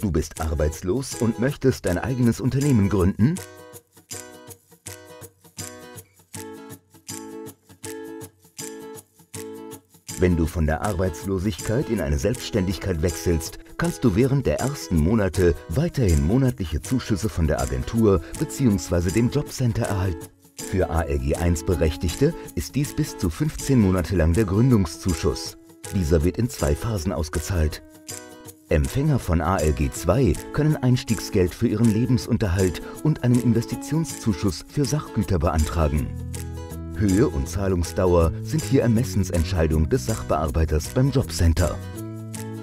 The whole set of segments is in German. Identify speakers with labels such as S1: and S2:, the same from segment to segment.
S1: Du bist arbeitslos und möchtest dein eigenes Unternehmen gründen? Wenn du von der Arbeitslosigkeit in eine Selbstständigkeit wechselst, kannst du während der ersten Monate weiterhin monatliche Zuschüsse von der Agentur bzw. dem Jobcenter erhalten. Für ALG 1 Berechtigte ist dies bis zu 15 Monate lang der Gründungszuschuss. Dieser wird in zwei Phasen ausgezahlt. Empfänger von ALG 2 können Einstiegsgeld für ihren Lebensunterhalt und einen Investitionszuschuss für Sachgüter beantragen. Höhe und Zahlungsdauer sind hier Ermessensentscheidung des Sachbearbeiters beim Jobcenter.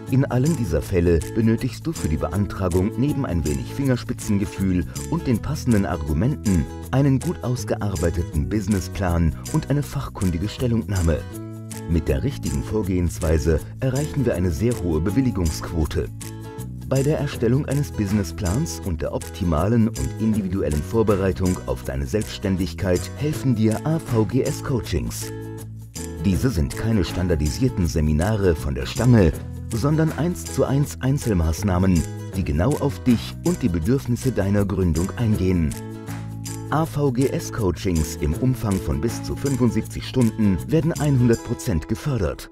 S1: In allen dieser Fälle benötigst du für die Beantragung neben ein wenig Fingerspitzengefühl und den passenden Argumenten einen gut ausgearbeiteten Businessplan und eine fachkundige Stellungnahme. Mit der richtigen Vorgehensweise erreichen wir eine sehr hohe Bewilligungsquote. Bei der Erstellung eines Businessplans und der optimalen und individuellen Vorbereitung auf deine Selbstständigkeit helfen dir AVGS Coachings. Diese sind keine standardisierten Seminare von der Stange, sondern 1 zu 1 Einzelmaßnahmen, die genau auf dich und die Bedürfnisse deiner Gründung eingehen. AVGS-Coachings im Umfang von bis zu 75 Stunden werden 100% gefördert.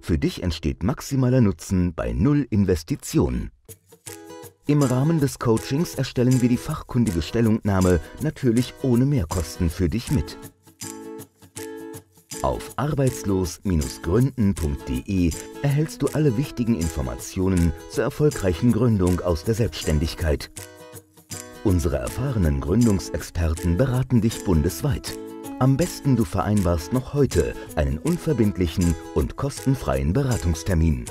S1: Für dich entsteht maximaler Nutzen bei Null Investition. Im Rahmen des Coachings erstellen wir die fachkundige Stellungnahme natürlich ohne Mehrkosten für dich mit. Auf arbeitslos-gründen.de erhältst du alle wichtigen Informationen zur erfolgreichen Gründung aus der Selbstständigkeit. Unsere erfahrenen Gründungsexperten beraten dich bundesweit. Am besten du vereinbarst noch heute einen unverbindlichen und kostenfreien Beratungstermin.